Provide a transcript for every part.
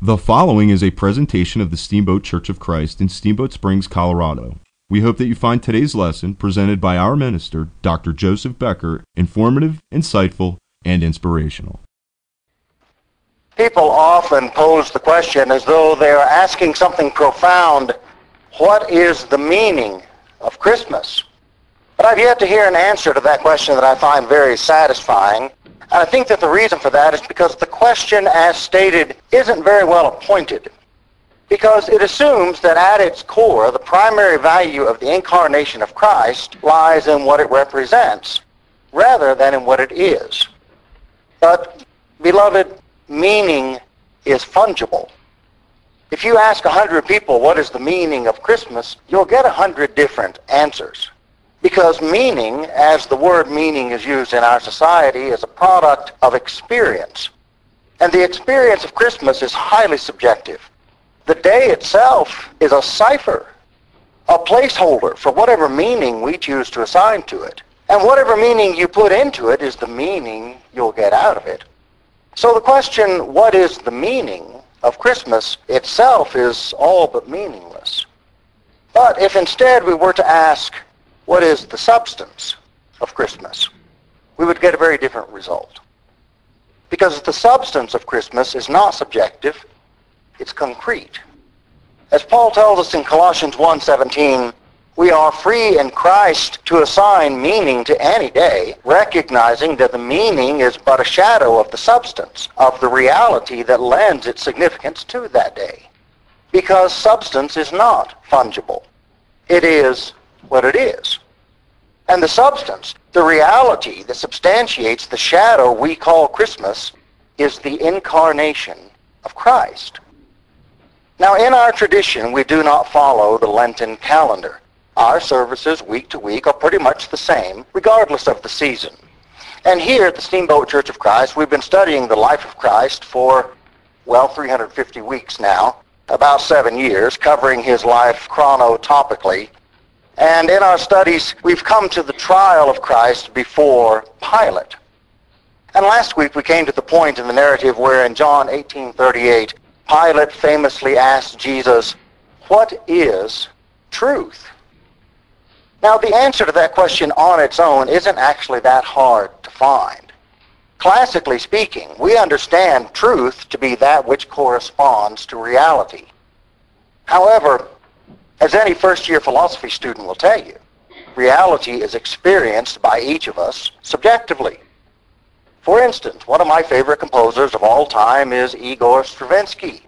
The following is a presentation of the Steamboat Church of Christ in Steamboat Springs, Colorado. We hope that you find today's lesson, presented by our minister, Dr. Joseph Becker, informative, insightful, and inspirational. People often pose the question as though they are asking something profound. What is the meaning of Christmas? But I've yet to hear an answer to that question that I find very satisfying. And I think that the reason for that is because the question, as stated, isn't very well appointed. Because it assumes that at its core, the primary value of the incarnation of Christ lies in what it represents, rather than in what it is. But, beloved, meaning is fungible. If you ask a hundred people what is the meaning of Christmas, you'll get a hundred different answers. Because meaning, as the word meaning is used in our society, is a product of experience. And the experience of Christmas is highly subjective. The day itself is a cipher, a placeholder for whatever meaning we choose to assign to it. And whatever meaning you put into it is the meaning you'll get out of it. So the question, what is the meaning of Christmas itself is all but meaningless. But if instead we were to ask, what is the substance of Christmas? We would get a very different result. Because the substance of Christmas is not subjective, it's concrete. As Paul tells us in Colossians 1.17, we are free in Christ to assign meaning to any day, recognizing that the meaning is but a shadow of the substance, of the reality that lends its significance to that day. Because substance is not fungible. It is what it is. And the substance, the reality that substantiates the shadow we call Christmas, is the incarnation of Christ. Now, in our tradition, we do not follow the Lenten calendar. Our services, week to week, are pretty much the same, regardless of the season. And here at the Steamboat Church of Christ, we've been studying the life of Christ for, well, 350 weeks now, about seven years, covering his life chronotopically and in our studies, we've come to the trial of Christ before Pilate. And last week we came to the point in the narrative where in John 18:38, Pilate famously asked Jesus, "What is truth?" Now the answer to that question on its own isn't actually that hard to find. Classically speaking, we understand truth to be that which corresponds to reality. However, as any first-year philosophy student will tell you, reality is experienced by each of us subjectively. For instance, one of my favorite composers of all time is Igor Stravinsky.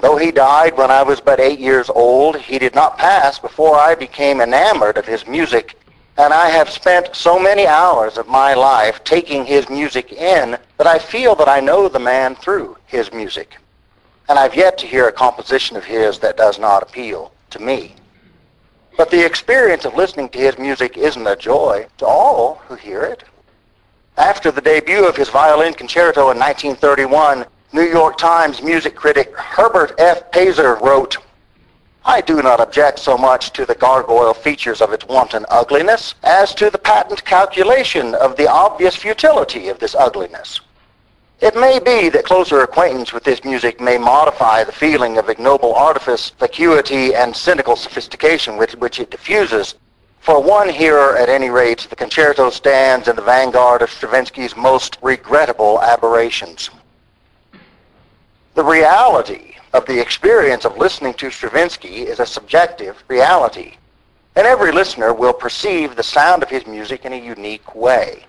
Though he died when I was but eight years old, he did not pass before I became enamored of his music, and I have spent so many hours of my life taking his music in that I feel that I know the man through his music. And I've yet to hear a composition of his that does not appeal to me. But the experience of listening to his music isn't a joy to all who hear it. After the debut of his violin concerto in 1931, New York Times music critic Herbert F. Peyser wrote, I do not object so much to the gargoyle features of its wanton ugliness as to the patent calculation of the obvious futility of this ugliness. It may be that closer acquaintance with this music may modify the feeling of ignoble artifice, vacuity, and cynical sophistication with which it diffuses. For one hearer, at any rate, the concerto stands in the vanguard of Stravinsky's most regrettable aberrations. The reality of the experience of listening to Stravinsky is a subjective reality, and every listener will perceive the sound of his music in a unique way.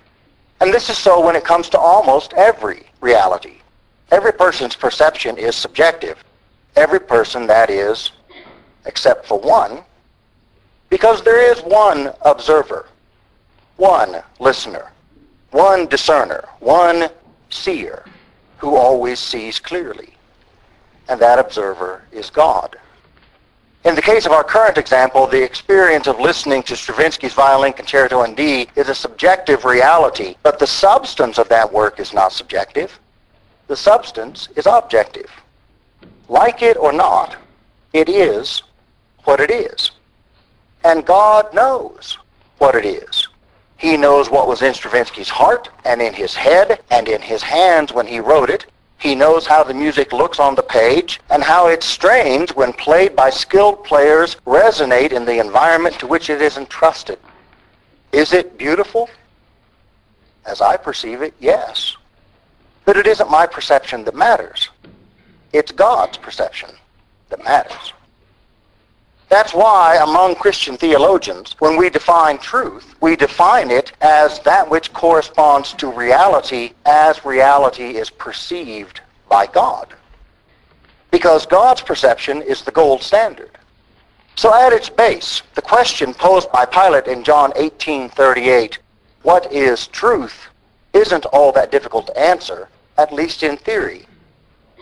And this is so when it comes to almost every reality. Every person's perception is subjective. Every person, that is, except for one, because there is one observer, one listener, one discerner, one seer who always sees clearly. And that observer is God. In the case of our current example, the experience of listening to Stravinsky's Violin Concerto in D is a subjective reality, but the substance of that work is not subjective. The substance is objective. Like it or not, it is what it is. And God knows what it is. He knows what was in Stravinsky's heart and in his head and in his hands when he wrote it. He knows how the music looks on the page and how its strains, when played by skilled players, resonate in the environment to which it is entrusted. Is it beautiful? As I perceive it, yes. But it isn't my perception that matters. It's God's perception that matters. That's why among Christian theologians, when we define truth, we define it as that which corresponds to reality as reality is perceived by God. Because God's perception is the gold standard. So at its base, the question posed by Pilate in John 18:38, what is truth, isn't all that difficult to answer, at least in theory.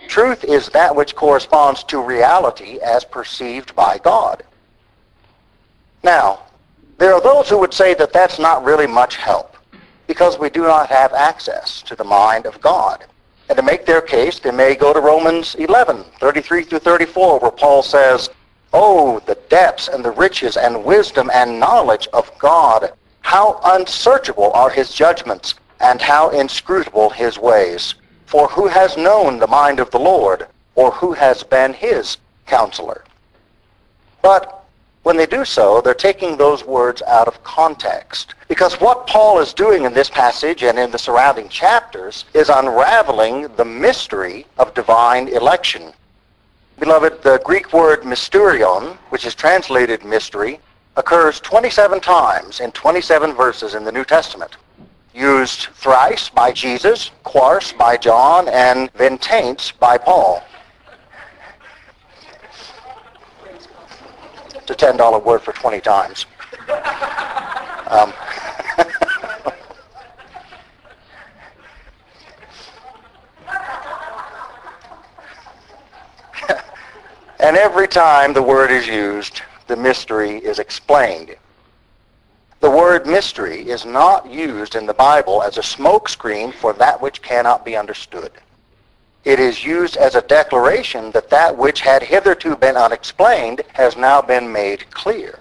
Truth is that which corresponds to reality as perceived by God. Now, there are those who would say that that's not really much help because we do not have access to the mind of God. And to make their case, they may go to Romans 11, 33 through 34, where Paul says, Oh, the depths and the riches and wisdom and knowledge of God! How unsearchable are his judgments, and how inscrutable his ways! For who has known the mind of the Lord, or who has been his counselor? But when they do so, they're taking those words out of context. Because what Paul is doing in this passage and in the surrounding chapters is unraveling the mystery of divine election. Beloved, the Greek word mysterion, which is translated mystery, occurs 27 times in 27 verses in the New Testament used thrice by Jesus, quarce by John, and ventaince by Paul. It's a $10 word for 20 times. Um, and every time the word is used, the mystery is explained. The word mystery is not used in the Bible as a smokescreen for that which cannot be understood. It is used as a declaration that that which had hitherto been unexplained has now been made clear.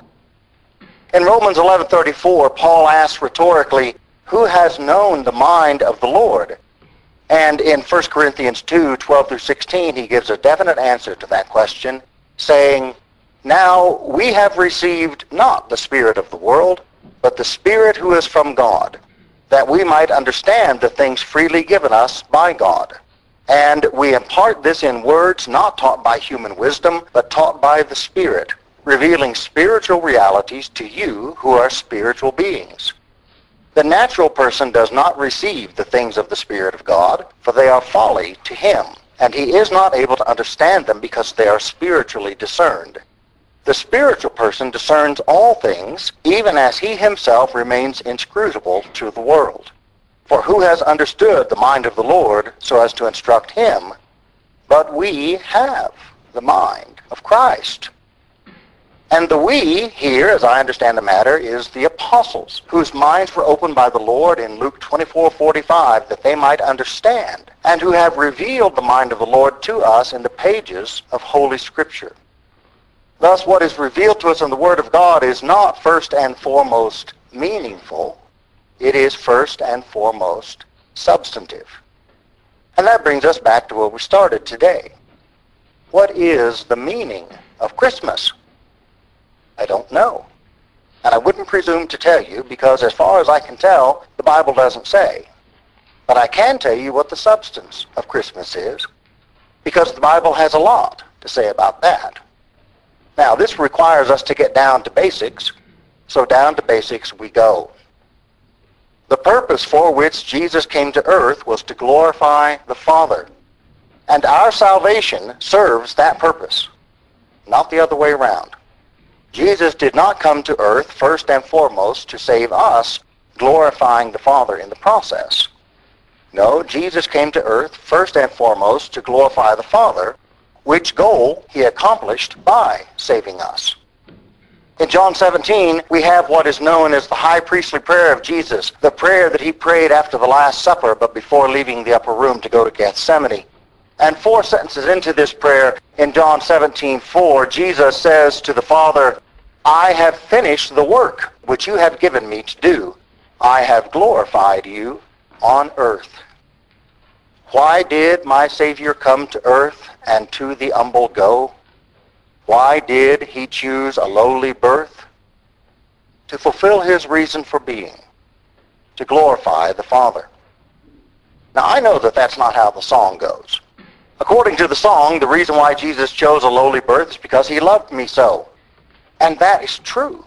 In Romans 11:34, Paul asks rhetorically, "Who has known the mind of the Lord?" And in 1 Corinthians 2:12 through 16, he gives a definite answer to that question, saying, "Now we have received not the spirit of the world, but the Spirit who is from God, that we might understand the things freely given us by God. And we impart this in words not taught by human wisdom, but taught by the Spirit, revealing spiritual realities to you who are spiritual beings. The natural person does not receive the things of the Spirit of God, for they are folly to him, and he is not able to understand them because they are spiritually discerned. The spiritual person discerns all things, even as he himself remains inscrutable to the world. For who has understood the mind of the Lord so as to instruct him? But we have the mind of Christ. And the we here, as I understand the matter, is the apostles, whose minds were opened by the Lord in Luke 24:45 that they might understand, and who have revealed the mind of the Lord to us in the pages of Holy Scripture. Thus, what is revealed to us in the Word of God is not first and foremost meaningful. It is first and foremost substantive. And that brings us back to where we started today. What is the meaning of Christmas? I don't know. And I wouldn't presume to tell you because as far as I can tell, the Bible doesn't say. But I can tell you what the substance of Christmas is because the Bible has a lot to say about that. Now, this requires us to get down to basics, so down to basics we go. The purpose for which Jesus came to earth was to glorify the Father. And our salvation serves that purpose, not the other way around. Jesus did not come to earth first and foremost to save us, glorifying the Father in the process. No, Jesus came to earth first and foremost to glorify the Father which goal he accomplished by saving us. In John 17, we have what is known as the high priestly prayer of Jesus, the prayer that he prayed after the Last Supper, but before leaving the upper room to go to Gethsemane. And four sentences into this prayer, in John 17, 4, Jesus says to the Father, I have finished the work which you have given me to do. I have glorified you on earth. Why did my Savior come to earth and to the humble go? Why did he choose a lowly birth? To fulfill his reason for being, to glorify the Father. Now I know that that's not how the song goes. According to the song, the reason why Jesus chose a lowly birth is because he loved me so. And that is true,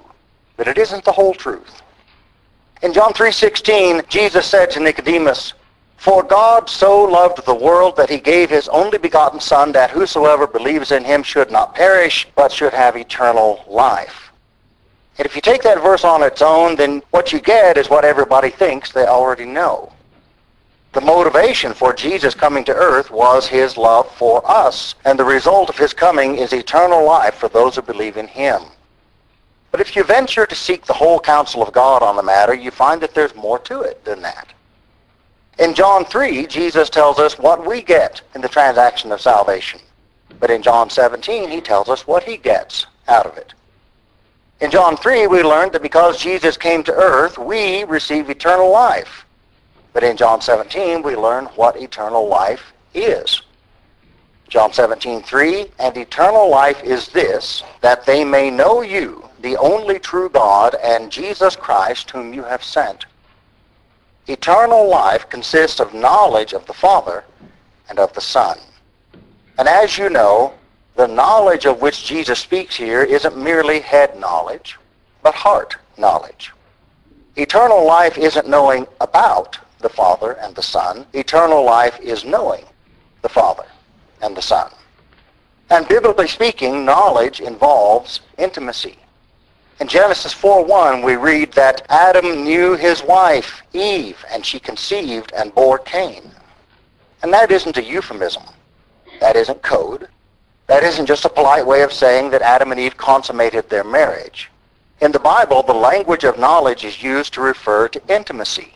but it isn't the whole truth. In John 3:16, Jesus said to Nicodemus, "For God so loved the world that he gave his only begotten son that whosoever believes in him should not perish but should have eternal life." And if you take that verse on its own, then what you get is what everybody thinks they already know. The motivation for Jesus coming to earth was his love for us, and the result of his coming is eternal life for those who believe in him. But if you venture to seek the whole counsel of God on the matter, you find that there's more to it than that. In John 3, Jesus tells us what we get in the transaction of salvation. But in John 17, he tells us what he gets out of it. In John 3, we learned that because Jesus came to earth, we receive eternal life. But in John 17, we learn what eternal life is. John 17, 3, And eternal life is this, that they may know you, the only true God, and Jesus Christ, whom you have sent. Eternal life consists of knowledge of the Father and of the Son. And as you know, the knowledge of which Jesus speaks here isn't merely head knowledge, but heart knowledge. Eternal life isn't knowing about the Father and the Son. Eternal life is knowing the Father and the Son. And biblically speaking, knowledge involves intimacy. In Genesis 4.1, we read that Adam knew his wife, Eve, and she conceived and bore Cain. And that isn't a euphemism. That isn't code. That isn't just a polite way of saying that Adam and Eve consummated their marriage. In the Bible, the language of knowledge is used to refer to intimacy.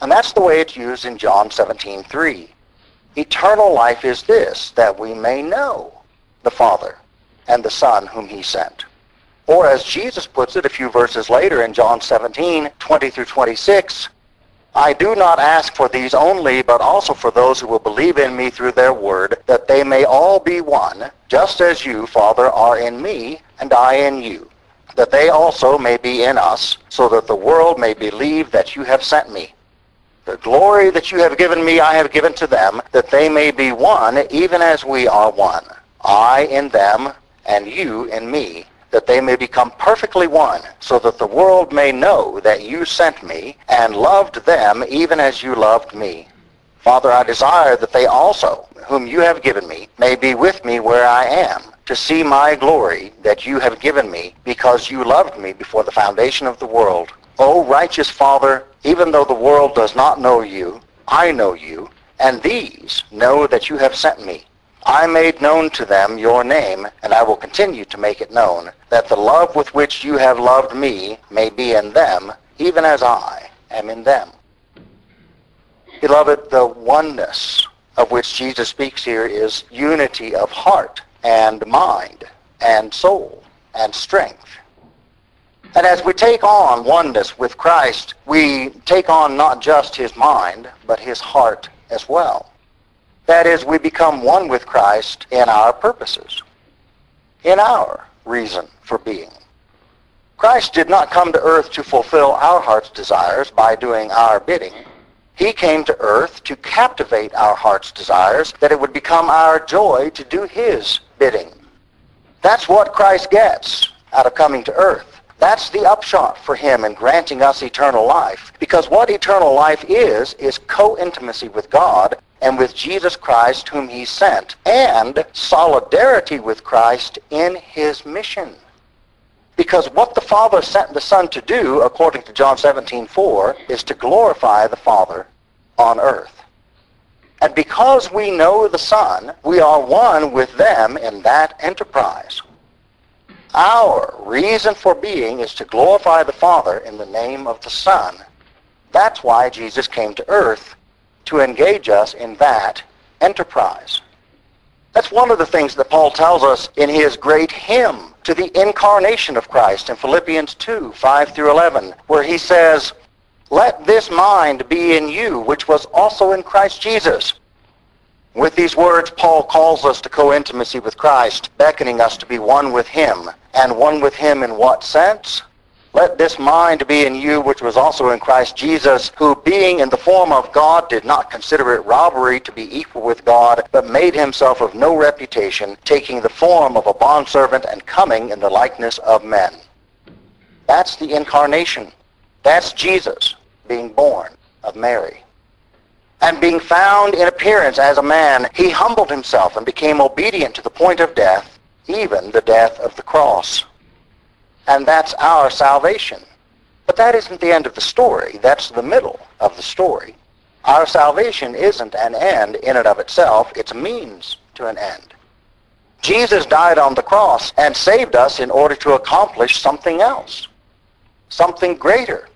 And that's the way it's used in John 17.3. Eternal life is this, that we may know the Father and the Son whom he sent. Or as Jesus puts it a few verses later in John 17, 20 through 26, I do not ask for these only, but also for those who will believe in me through their word, that they may all be one, just as you, Father, are in me, and I in you, that they also may be in us, so that the world may believe that you have sent me. The glory that you have given me I have given to them, that they may be one, even as we are one. I in them, and you in me, that they may become perfectly one, so that the world may know that you sent me and loved them even as you loved me. Father, I desire that they also, whom you have given me, may be with me where I am, to see my glory that you have given me, because you loved me before the foundation of the world. O righteous Father, even though the world does not know you, I know you, and these know that you have sent me. I made known to them your name, and I will continue to make it known, that the love with which you have loved me may be in them, even as I am in them. Beloved, the oneness of which Jesus speaks here is unity of heart and mind and soul and strength. And as we take on oneness with Christ, we take on not just his mind, but his heart as well. That is, we become one with Christ in our purposes, in our reason for being. Christ did not come to earth to fulfill our heart's desires by doing our bidding. He came to earth to captivate our heart's desires, that it would become our joy to do his bidding. That's what Christ gets out of coming to earth. That's the upshot for him in granting us eternal life. Because what eternal life is, is co-intimacy with God and with Jesus Christ whom he sent, and solidarity with Christ in his mission. Because what the Father sent the Son to do, according to John 17:4, is to glorify the Father on earth. And because we know the Son, we are one with them in that enterprise. Our reason for being is to glorify the Father in the name of the Son. That's why Jesus came to earth to engage us in that enterprise. That's one of the things that Paul tells us in his great hymn to the incarnation of Christ in Philippians 2, 5 through 11, where he says, Let this mind be in you, which was also in Christ Jesus, With these words, Paul calls us to co-intimacy with Christ, beckoning us to be one with him. And one with him in what sense? Let this mind be in you which was also in Christ Jesus, who being in the form of God did not consider it robbery to be equal with God, but made himself of no reputation, taking the form of a bondservant and coming in the likeness of men. That's the incarnation. That's Jesus being born of Mary. And being found in appearance as a man, he humbled himself and became obedient to the point of death, even the death of the cross. And that's our salvation. But that isn't the end of the story. That's the middle of the story. Our salvation isn't an end in and of itself. It's a means to an end. Jesus died on the cross and saved us in order to accomplish something else, something greater.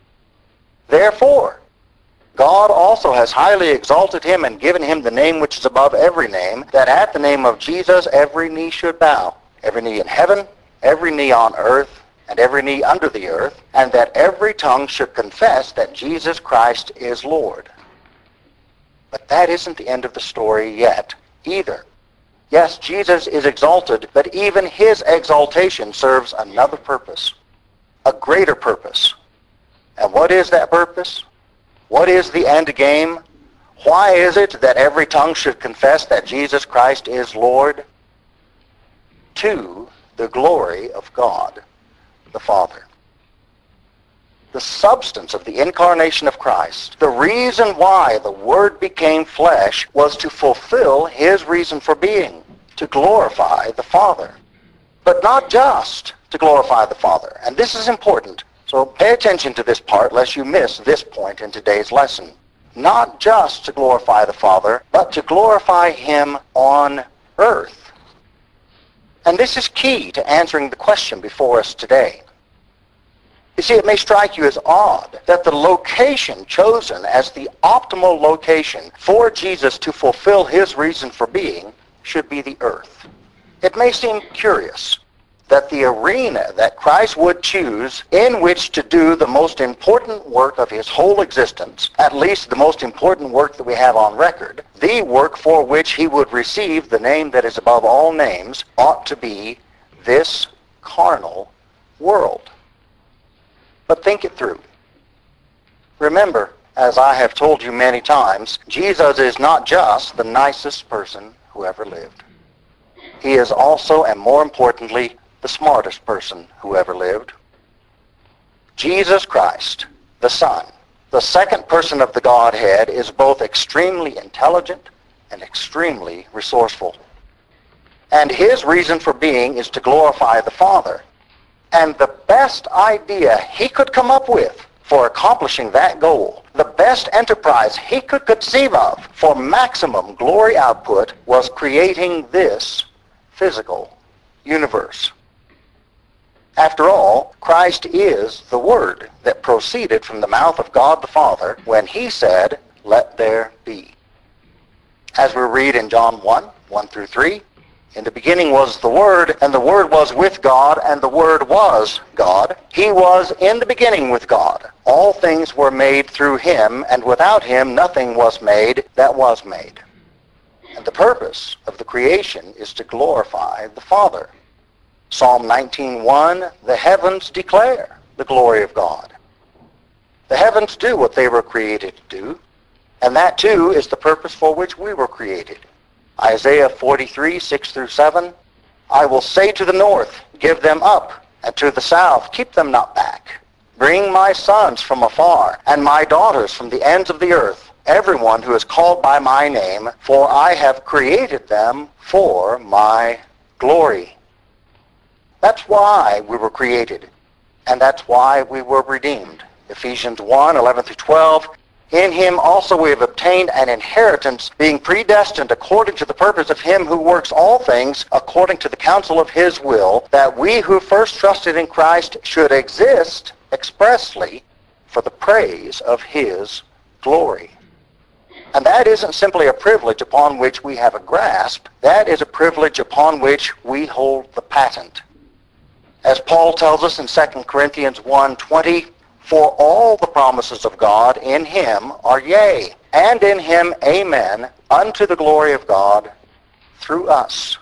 Therefore, God also has highly exalted him and given him the name which is above every name, that at the name of Jesus every knee should bow, every knee in heaven, every knee on earth, and every knee under the earth, and that every tongue should confess that Jesus Christ is Lord. But that isn't the end of the story yet, either. Yes, Jesus is exalted, but even his exaltation serves another purpose, a greater purpose. And what is that purpose? What is the end game? Why is it that every tongue should confess that Jesus Christ is Lord? To the glory of God the Father. The substance of the incarnation of Christ, the reason why the Word became flesh was to fulfill his reason for being, to glorify the Father. But not just to glorify the Father. And this is important. So pay attention to this part lest you miss this point in today's lesson. Not just to glorify the Father, but to glorify him on earth. And this is key to answering the question before us today. You see, it may strike you as odd that the location chosen as the optimal location for Jesus to fulfill his reason for being should be the earth. It may seem curious that the arena that Christ would choose in which to do the most important work of his whole existence, at least the most important work that we have on record, the work for which he would receive the name that is above all names, ought to be this carnal world. But think it through. Remember, as I have told you many times, Jesus is not just the nicest person who ever lived. He is also, and more importantly, the smartest person who ever lived. Jesus Christ, the Son, the second person of the Godhead, is both extremely intelligent and extremely resourceful. And his reason for being is to glorify the Father. And the best idea he could come up with for accomplishing that goal, the best enterprise he could conceive of for maximum glory output was creating this physical universe. After all, Christ is the Word that proceeded from the mouth of God the Father when he said, Let there be. As we read in John 1, 1 through 3, in the beginning was the Word, and the Word was with God, and the Word was God. He was in the beginning with God. All things were made through him, and without him nothing was made that was made. And the purpose of the creation is to glorify the Father. Psalm 19.1, the heavens declare the glory of God. The heavens do what they were created to do, and that too is the purpose for which we were created. Isaiah 43, 6 through 7, I will say to the north, give them up, and to the south, keep them not back. Bring my sons from afar, and my daughters from the ends of the earth, everyone who is called by my name, for I have created them for my glory. That's why we were created. And that's why we were redeemed. Ephesians 1, 11 through 12. In him also we have obtained an inheritance, being predestined according to the purpose of him who works all things according to the counsel of his will, that we who first trusted in Christ should exist expressly for the praise of his glory. And that isn't simply a privilege upon which we have a grasp. That is a privilege upon which we hold the patent. As Paul tells us in 2 Corinthians 1.20, For all the promises of God in him are yea, and in him amen, unto the glory of God through us.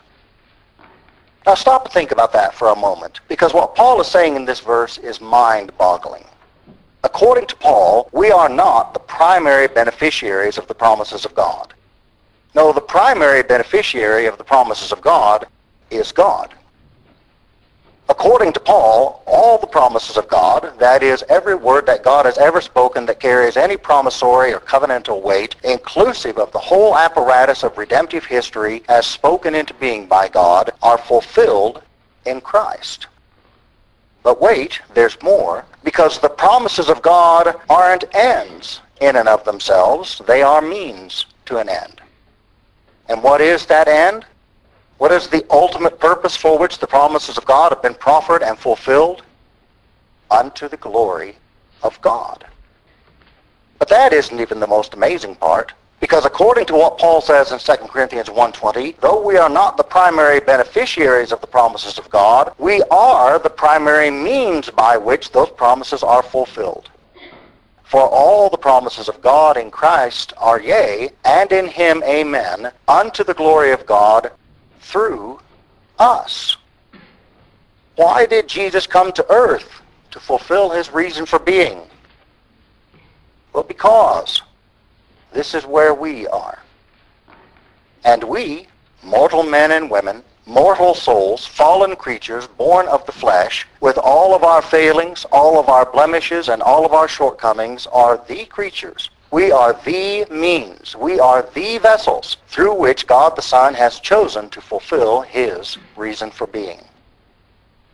Now stop and think about that for a moment, because what Paul is saying in this verse is mind-boggling. According to Paul, we are not the primary beneficiaries of the promises of God. No, the primary beneficiary of the promises of God is God. According to Paul, all the promises of God, that is, every word that God has ever spoken that carries any promissory or covenantal weight, inclusive of the whole apparatus of redemptive history as spoken into being by God, are fulfilled in Christ. But wait, there's more, because the promises of God aren't ends in and of themselves. They are means to an end. And what is that end? What is the ultimate purpose for which the promises of God have been proffered and fulfilled? Unto the glory of God. But that isn't even the most amazing part. Because according to what Paul says in 2 Corinthians 1.20, though we are not the primary beneficiaries of the promises of God, we are the primary means by which those promises are fulfilled. For all the promises of God in Christ are yea, and in him amen, unto the glory of God through us. Why did Jesus come to earth? To fulfill his reason for being. Well, because this is where we are. And we, mortal men and women, mortal souls, fallen creatures, born of the flesh, with all of our failings, all of our blemishes, and all of our shortcomings, are the creatures we are the means. We are the vessels through which God the Son has chosen to fulfill his reason for being.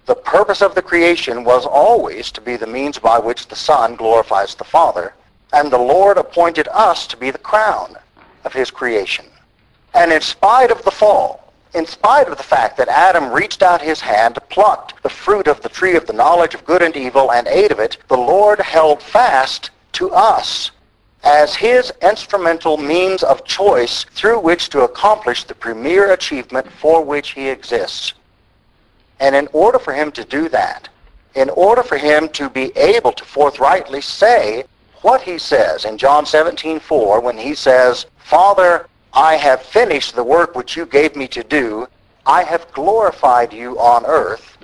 The purpose of the creation was always to be the means by which the Son glorifies the Father, and the Lord appointed us to be the crown of his creation. And in spite of the fall, in spite of the fact that Adam reached out his hand, plucked the fruit of the tree of the knowledge of good and evil, and ate of it, the Lord held fast to us as his instrumental means of choice through which to accomplish the premier achievement for which he exists. And in order for him to do that, in order for him to be able to forthrightly say what he says in John 17:4 when he says, "Father, I have finished the work which you gave me to do. I have glorified you on earth."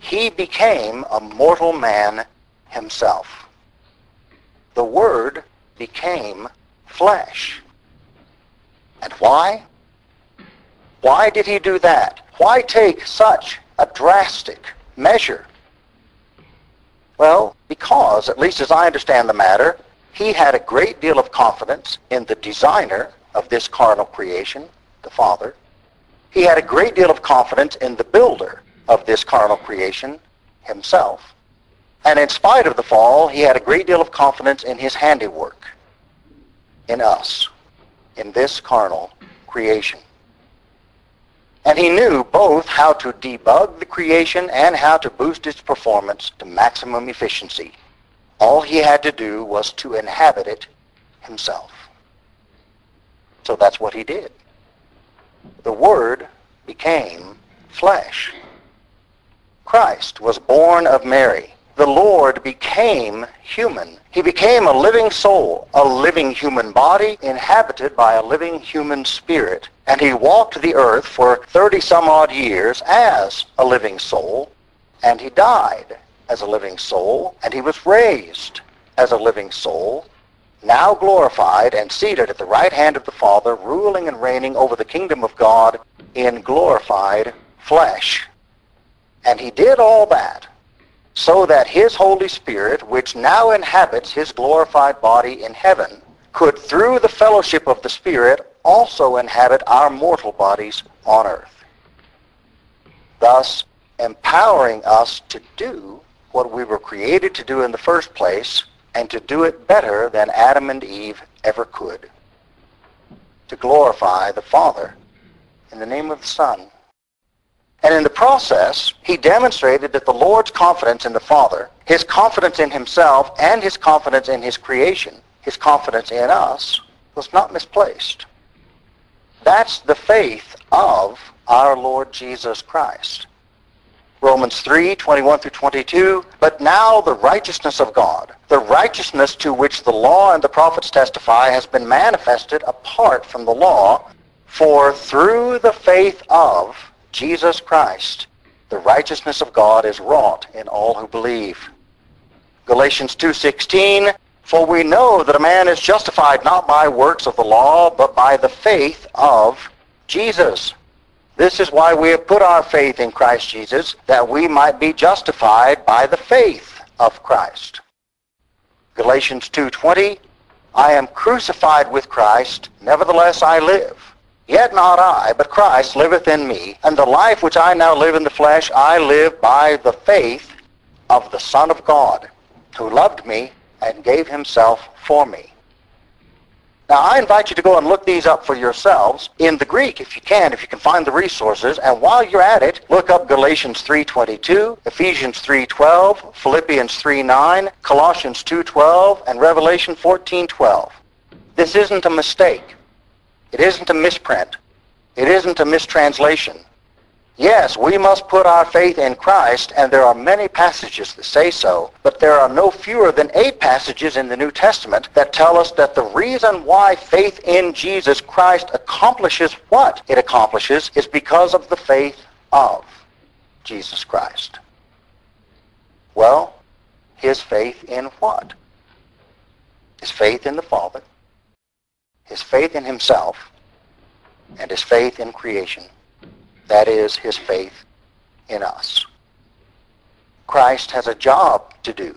He became a mortal man himself. The Word became flesh. And why? Why did he do that? Why take such a drastic measure? Well, because, at least as I understand the matter, he had a great deal of confidence in the designer of this carnal creation, the Father. He had a great deal of confidence in the builder of this carnal creation, himself. And in spite of the fall, he had a great deal of confidence in his handiwork, in us, in this carnal creation. And he knew both how to debug the creation and how to boost its performance to maximum efficiency. All he had to do was to inhabit it himself. So that's what he did. The Word became flesh. Christ was born of Mary the Lord became human. He became a living soul, a living human body inhabited by a living human spirit. And he walked the earth for 30 some odd years as a living soul, and he died as a living soul, and he was raised as a living soul, now glorified and seated at the right hand of the Father, ruling and reigning over the kingdom of God in glorified flesh. And he did all that so that his Holy Spirit, which now inhabits his glorified body in heaven, could through the fellowship of the Spirit also inhabit our mortal bodies on earth, thus empowering us to do what we were created to do in the first place and to do it better than Adam and Eve ever could, to glorify the Father in the name of the Son and in the process, he demonstrated that the Lord's confidence in the Father, his confidence in himself, and his confidence in his creation, his confidence in us, was not misplaced. That's the faith of our Lord Jesus Christ. Romans 3, 21 through 22. But now the righteousness of God, the righteousness to which the law and the prophets testify, has been manifested apart from the law, for through the faith of Jesus Christ, the righteousness of God is wrought in all who believe. Galatians 2:16 For we know that a man is justified not by works of the law but by the faith of Jesus. This is why we have put our faith in Christ Jesus that we might be justified by the faith of Christ. Galatians 2:20 I am crucified with Christ nevertheless I live Yet not I, but Christ liveth in me, and the life which I now live in the flesh, I live by the faith of the Son of God, who loved me and gave himself for me. Now, I invite you to go and look these up for yourselves in the Greek, if you can, if you can find the resources. And while you're at it, look up Galatians 3.22, Ephesians 3.12, Philippians 3.9, Colossians 2.12, and Revelation 14.12. This isn't a mistake. It isn't a misprint. It isn't a mistranslation. Yes, we must put our faith in Christ, and there are many passages that say so, but there are no fewer than eight passages in the New Testament that tell us that the reason why faith in Jesus Christ accomplishes what it accomplishes is because of the faith of Jesus Christ. Well, his faith in what? His faith in the Father, his faith in himself, and his faith in creation. That is his faith in us. Christ has a job to do.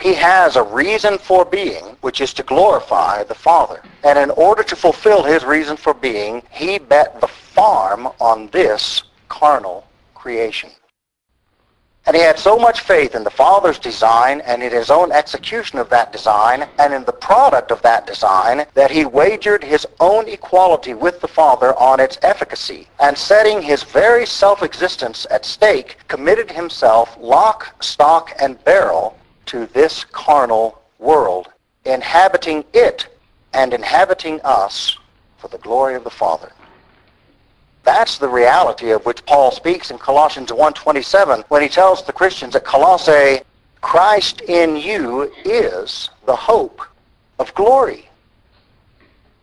He has a reason for being, which is to glorify the Father. And in order to fulfill his reason for being, he bet the farm on this carnal creation. And he had so much faith in the Father's design and in his own execution of that design and in the product of that design that he wagered his own equality with the Father on its efficacy and setting his very self-existence at stake committed himself lock, stock, and barrel to this carnal world, inhabiting it and inhabiting us for the glory of the Father. That's the reality of which Paul speaks in Colossians 1.27 when he tells the Christians at Colossae, Christ in you is the hope of glory.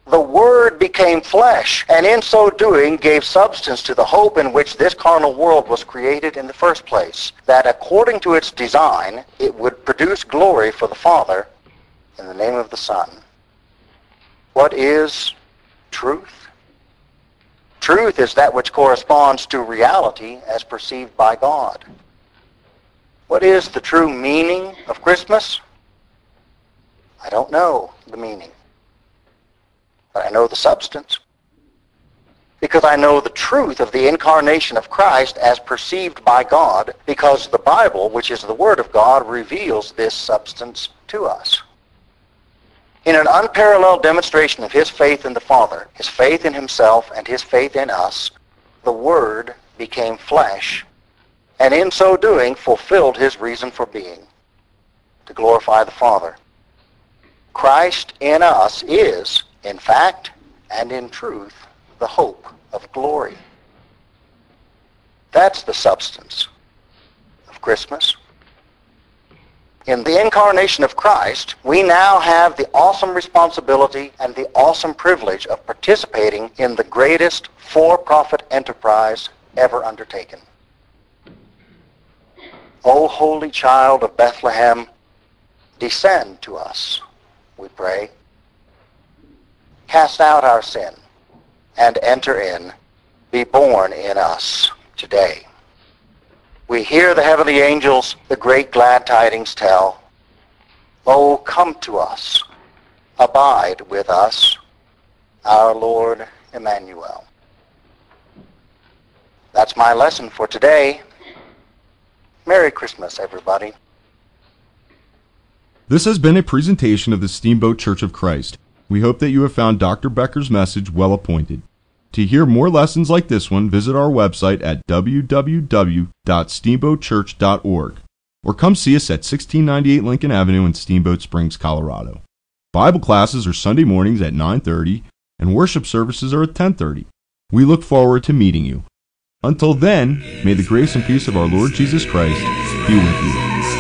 The Word became flesh, and in so doing gave substance to the hope in which this carnal world was created in the first place, that according to its design it would produce glory for the Father in the name of the Son. What is truth? Truth is that which corresponds to reality as perceived by God. What is the true meaning of Christmas? I don't know the meaning. But I know the substance. Because I know the truth of the incarnation of Christ as perceived by God, because the Bible, which is the Word of God, reveals this substance to us. In an unparalleled demonstration of his faith in the Father, his faith in himself, and his faith in us, the Word became flesh, and in so doing fulfilled his reason for being, to glorify the Father. Christ in us is, in fact and in truth, the hope of glory. That's the substance of Christmas in the incarnation of Christ, we now have the awesome responsibility and the awesome privilege of participating in the greatest for-profit enterprise ever undertaken. O holy child of Bethlehem, descend to us, we pray. Cast out our sin and enter in. Be born in us today. We hear the heavenly angels the great glad tidings tell. Oh, come to us. Abide with us, our Lord Emmanuel. That's my lesson for today. Merry Christmas, everybody. This has been a presentation of the Steamboat Church of Christ. We hope that you have found Dr. Becker's message well appointed. To hear more lessons like this one, visit our website at www.steamboatchurch.org or come see us at 1698 Lincoln Avenue in Steamboat Springs, Colorado. Bible classes are Sunday mornings at 9:30 and worship services are at 10:30. We look forward to meeting you. Until then, may the grace and peace of our Lord Jesus Christ be with you.